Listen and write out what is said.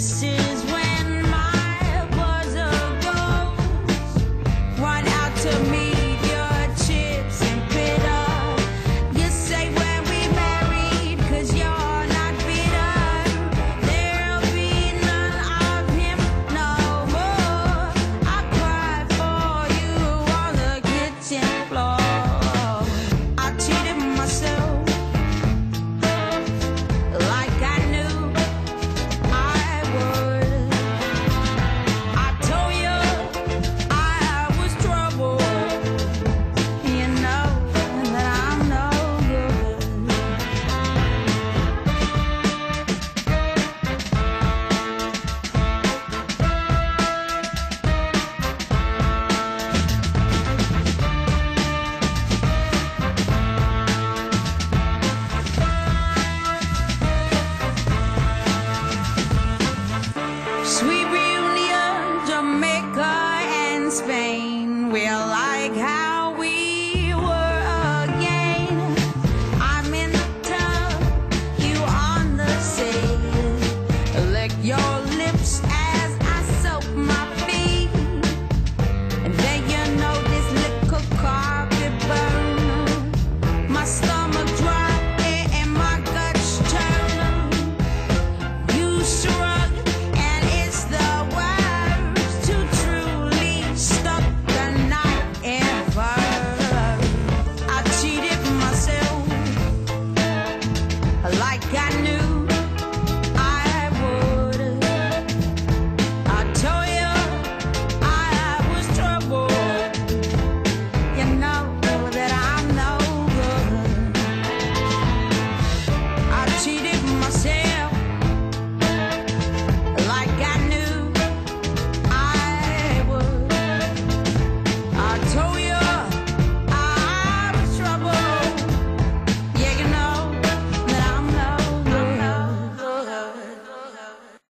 see